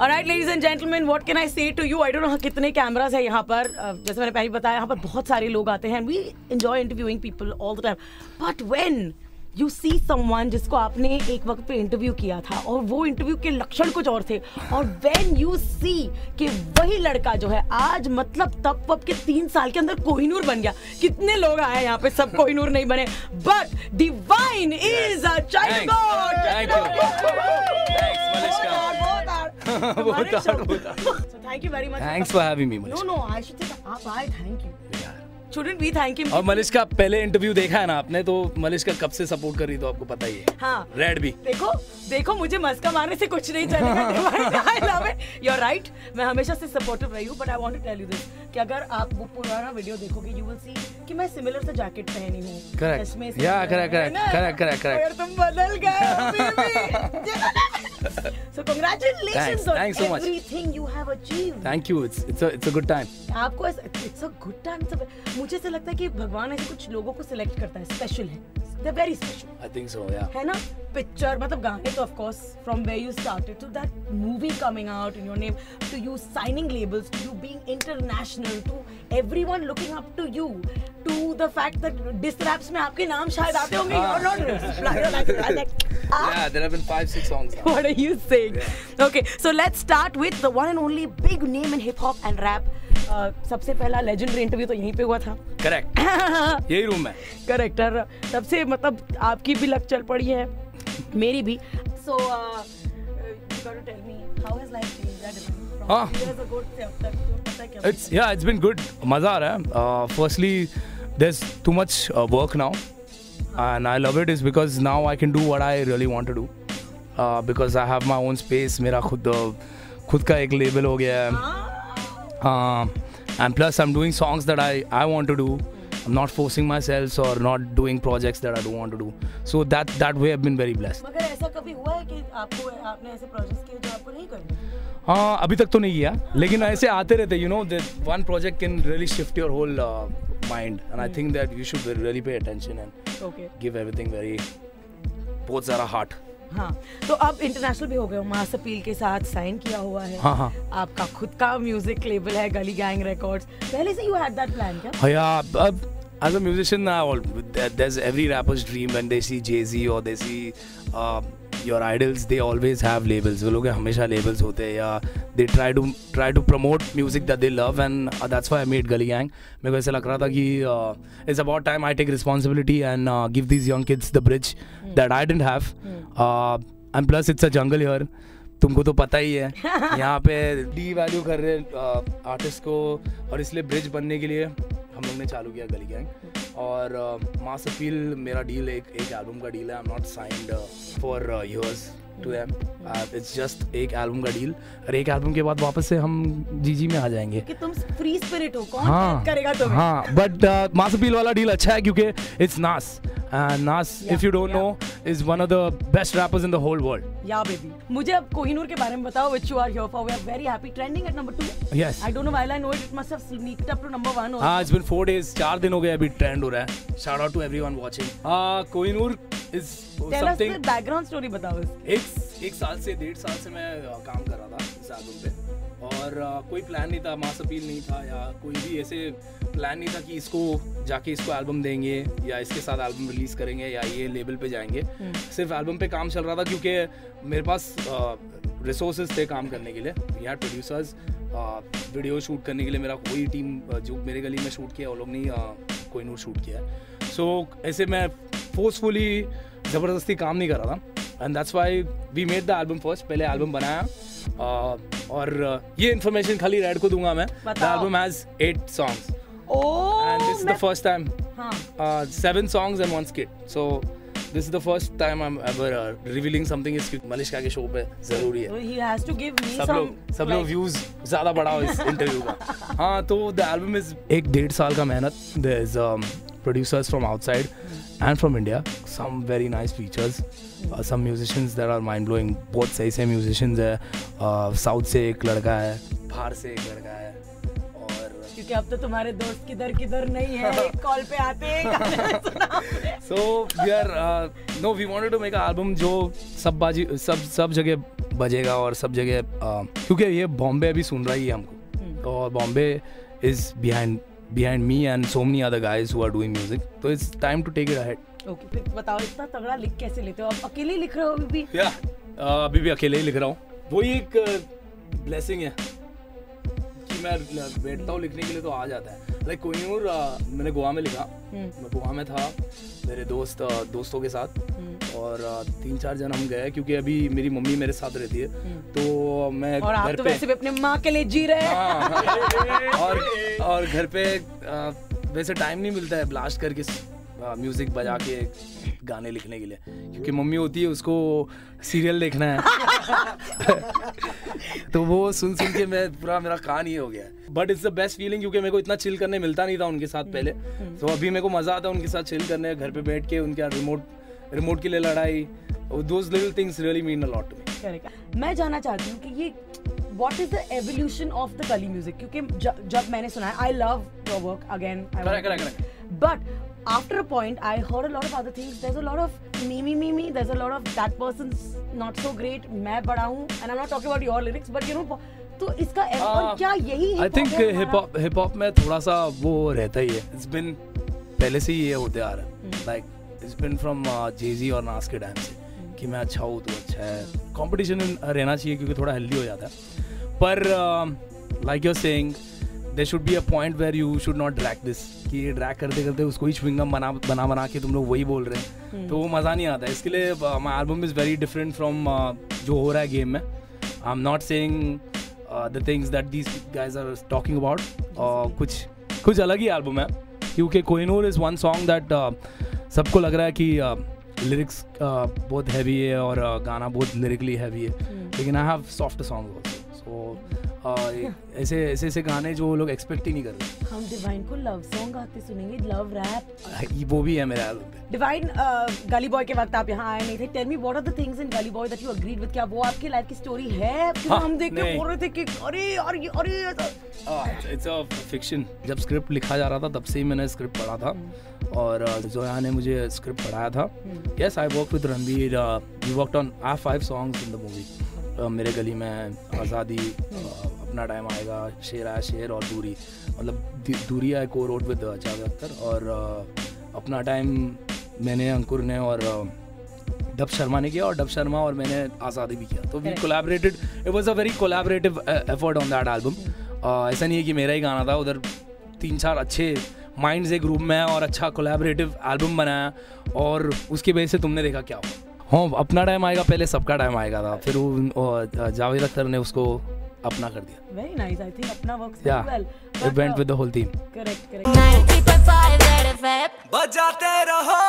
Alright, ladies and gentlemen, what can I say to you? I don't know कितने cameras है यहाँ पर। जैसे मैंने पहले बताया यहाँ पर बहुत सारे लोग आते हैं we enjoy interviewing people all the time. But when you see someone जिसको आपने एक वक्त पे इंटरव्यू किया था और वो इंटरव्यू के लक्षण कुछ और थे और when you see कि वही लड़का जो है आज मतलब तब वब के तीन साल के अंदर कोहिनूर बन गया। कितने लोग आए यहाँ पे सब कोहिनूर नहीं बने। But Divine is a child वो चार वो चार so thank you very much thanks for having me और मलिश का पहले इंटरव्यू देखा है ना आपने तो मलिश का कब से सपोर्ट कर रही तो आपको पता ही है। रेड भी। देखो देखो मुझे मस्का मारने से कुछ नहीं चलेगा I love it you are right मैं हमेशा से सपोर्टिव रही हूँ but I want to tell you this कि अगर आप वो पुराना वीडियो देखोगे यू विल सी कि मैं सिमिलर सा जैकेट पहनी हूँ। तुम बदल गए so congratulations Thanks, on thanks so much. you have achieved. Thank you it's it's it's a good time आपको इट्स अ गुड टाइम मुझे ऐसा लगता है कि भगवान ऐसे कुछ लोगों को सिलेक्ट करता है स्पेशल है। They very special I think so या है ना पिक्चर मतलब गाने तो of course from where you started to that movie coming out in your name to you signing labels to you being international to everyone looking up to you to the fact that diss raps में आपके नाम शायद आते होंगे you are not Yeah, there have been five, six songs now. What are you saying? Okay, so let's start with the one and only big name in hip hop and rap. सबसे पहला legendary interview तो यहीं पे हुआ था। Correct यही room है। Correct सबसे मतलब आपकी भी लक चल पड़ी है मेरी भी। सो इट्स बिन गुड मज़ा आ रहा है। Firstly there is too much work now and I love it is because now I can do what I really want to do because I have my own space मेरा खुद खुद का एक label हो गया है। ah. Um, and plus, I'm doing songs that I I want to do. I'm not forcing myself or not doing projects that I don't want to do. So that that way I've been very blessed. मगर ऐसा कभी हुआ है कि आपको आपने ऐसे projects किए जो आपको नहीं करने हाँ अभी तक तो नहीं किया लेकिन ऐसे आते रहते you know one project can really shift your whole mind and I think that you should really pay attention and okay give everything very बहुत सारा हार्ट हाँ तो अब इंटरनेशनल भी हो गए हो। मास अपील के साथ साइन किया हुआ है। हाँ हाँ। आपका खुद का म्यूज़िक लेबल है गली गैंग रिकॉर्ड्स पहले से यू हैड दैट प्लान क्या? हाँ या अब as a musician now there- there's every rapper's dream when they see Jay-Z or they see uh, your idols they always have labels वो लोग हमेशा लेबल्स होते हैं या they try to try to promote music that they love and that's why made Gully Gang मेरे को ऐसा लग रहा था कि it's about time I take responsibility and give these young kids the bridge that I didn't have and plus it's a jungle here तुमको तो पता ही है। यहाँ पे डी वैल्यू कर रहे uh, आर्टिस्ट को और इसलिए ब्रिज बनने के लिए हम लोग ने चालू किया गली गैंग। और मास अपील मेरा डील एक एक एल्बम का डील है। I am not signed for years to um it's just एक एल्बम का डील और एक एल्बम के बाद वापस से हम जी में आ जाएँगे। कि तुम फ्री स्पिरिट हो। कौन हाँ करेगा तुम्हें। हाँ बट मास अपील वाला डील अच्छा है क्योंकि it's Nas and Nas if you don't yeah. No is one of the best rappers in the whole world या बेबी मुझे अब कोहिनूर के बारे में बताओ which you are here for we are very happy trending at number 2 Yes. I don't know why I know it it must have sneaked up to number 1 हाँ it's been four days चार दिन हो गए अभी trend हो रहा है. Shout out to everyone watching Kohinoor is tell us something the background story बताओ इसकी। एक एक साल से डेढ़ साल से मैं काम कर रहा था इस एल्बम पे. और uh, कोई प्लान नहीं था मास अपील नहीं था या कोई भी ऐसे प्लान नहीं था कि इसको जाके इसको एल्बम देंगे या इसके साथ एल्बम रिलीज़ करेंगे या ये लेवल पे जाएँगे। सिर्फ़ एल्बम पे काम चल रहा था क्योंकि मेरे पास रिसोर्सेज थे काम करने के लिए। We had producers video shoot करने के लिए मेरा कोई टीम जो मेरे गली में शूट किया वो लोग नहीं कोई नूर शूट किया सो so, ऐसे मैं फोर्सफुली ज़बरदस्ती काम नहीं कर रहा था। And that's why we made the album first पहले एल्बम बनाया। और uh, ये इन्फॉर्मेशन खाली रेड को दूँगा मैं. The. Album has eight songs and this is the मैं- फ़र्स्ट टाइम हाँ. Seven songs and one skit so this is the first time I am ever revealing something इस मलिश्का के शो पे ज़रूरी है. He has to give me सब लोग सब लोग व्यूज़ ज़्यादा बढ़ाओ इस इंटरव्यू का. हाँ तो द एल्बम इज़ एक डेढ़ साल का मेहनत. There is producers from outside and from India some very nice features some musicians there are mind blowing बहुत सही से म्यूजिशियंस है। साउथ से एक लड़का है बाहर से एक लड़का है। क्योंकि अब तो तुम्हारे दोस्त किधर किधर नहीं है। कॉल पे आते हैं। So we are no we wanted to make a album जो सब बाजी सब सब जगह बजेगा और सब जगह uh, क्योंकि ये बॉम्बे अभी सुन रहा है हमको। और Bombay is behind behind me and so many other guys who are doing music. So it's time to take it ahead. okay, बताओ इतना तगड़ा लिख कैसे लेते हो अब अकेले लिख रहे हो अभी भी Yeah, uh, अभी भी अकेले ही लिख रहा हूँ वही एक ब्लेसिंग uh, है कि मैं बैठता हूँ लिखने के लिए तो आ जाता है लाइक कोहिनूर uh, मैंने गोवा में लिखा हम्म। मैं गोवा में था मेरे दोस्त दोस्तों के साथ हम्म। और तीन चार जन हम गए क्योंकि अभी मेरी मम्मी मेरे साथ रहती है हम्म। तो मैं और घर तो पे वैसे भी अपने माँ के लिए जी रहे हैं हाँ, हाँ। और और घर पे वैसे टाइम नहीं मिलता है ब्लास्ट करके म्यूज़िक बजा के गाने लिखने के लिए। क्योंकि मम्मी होती है उसको सीरियल देखना है। तो वो सुन सुन के मैं पूरा मेरा कान ही हो गया but it's the best feeling क्योंकि मेरे को इतना चिल करने मिलता नहीं था उनके साथ पहले। तो अभी मेरे को मज़ा आता है उनके साथ चिल करने घर पे बैठ के उनके रिमोट रिमोट के लिए लड़ाई। Those little things really mean a lot to me मैं जानना चाहती हूँ कि ये what is the evolution of the gully music? क्योंकि जब मैंने सुना है I love your work again I after a point I heard a lot of other things there's a lot of me me me me there's a lot of that person's not so great मैं बड़ा हूँ and I'm not talking about your lyrics but you know तो इसका uh, क्या यही I think hip hop hip hop में थोड़ा सा वो रहता ही है इट्स बिन पहले से ही ये होते आ रहा है like it's been from Jay Z और नास के टाइम से कि मैं अच्छा हूँ तो अच्छा है कंपटीशन रहना चाहिए क्योंकि थोड़ा हेल्दी हो जाता है पर like you're saying they should be a point where you should not drag this कि ये ड्रैक करते करते उसको ही चुविंगम बना बना बना के तुम लोग वही बोल रहे हैं। hmm. तो वो मज़ा नहीं आता। इसके लिए my album is very different from जो हो रहा है गेम में। I am not saying the things that these guys are talking about कुछ कुछ अलग ही एल्बम है। क्योंकि Kohinoor is one song that सबको लग रहा है कि लिरिक्स uh, uh, बहुत हैवी है और uh, गाना बहुत लिरिकली हैवी है। hmm. लेकिन आई हैव सॉफ्ट सॉन्ग ऐसे ऐसे ऐसे गाने जो लोग एक्सपेक्ट ही नहीं करते। हम डिवाइन को लव सॉन्ग गाते सुनेंगे लव रैप वो भी है मेरे एल्बम पे डिवाइन गली बॉय के वक्त आप यहाँ आए नहीं थे। Tell me what are the things in Gully boy that you agreed with क्या वो आपकी लाइफ की स्टोरी है? क्योंकि हाँ, हम देख के बोल रहे थे कि अरे अरे अरे इट्स अ फिक्शन जब स्क्रिप्ट लिखा जा रहा था तब से ही मैंने स्क्रिप्ट पढ़ा था। हम्म। और जोया ने मुझे स्क्रिप्ट पढ़ाया था। Yes I work with Ranbir we worked on I five songs in the movie मेरे गली में आज़ादी अपना टाइम आएगा शेर आया शेर और दूरी। मतलब दूरी आए को रोड विद जावेद अख्तर और अपना टाइम मैंने अंकुर ने और डब शर्मा ने किया और डब शर्मा और मैंने आज़ादी भी किया। तो we collaborated it was a very collaborative effort on that album ऐसा नहीं है कि मेरा ही गाना था उधर तीन चार अच्छे माइंड्स एक ग्रुप में और अच्छा कोलैबोरेटिव एल्बम बनाया और उसकी वजह से तुमने देखा क्या हुआ। हाँ अपना टाइम आएगा पहले सबका टाइम आएगा था। फिर वो जावेद अख्तर ने उसको अपना कर दिया। वेरी नाइस आई थिंक अपना works yeah, event with the whole team correct correct team. correct correct. 90.5 बजाते रहो।